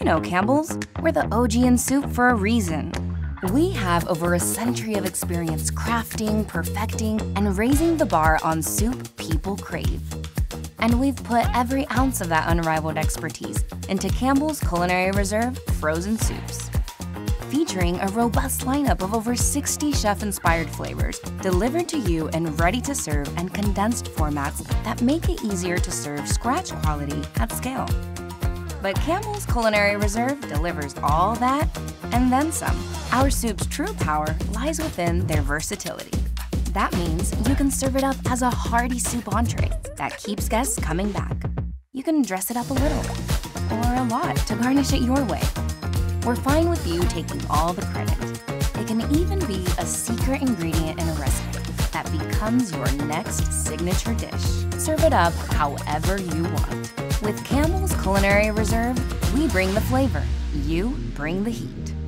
You know Campbell's. We're the OG in soup for a reason. We have over a century of experience crafting, perfecting, and raising the bar on soup people crave. And we've put every ounce of that unrivaled expertise into Campbell's Culinary Reserve frozen soups. Featuring a robust lineup of over 60 chef inspired flavors delivered to you in ready to serve and condensed formats that make it easier to serve scratch quality at scale. But Campbell's Culinary Reserve delivers all that and then some. Our soup's true power lies within their versatility. That means you can serve it up as a hearty soup entree that keeps guests coming back. You can dress it up a little or a lot to garnish it your way. We're fine with you taking all the credit. It can even be a secret ingredient in a recipe that becomes your next signature dish. Serve it up however you want. With Campbell's Culinary Reserve, we bring the flavor, you bring the heat.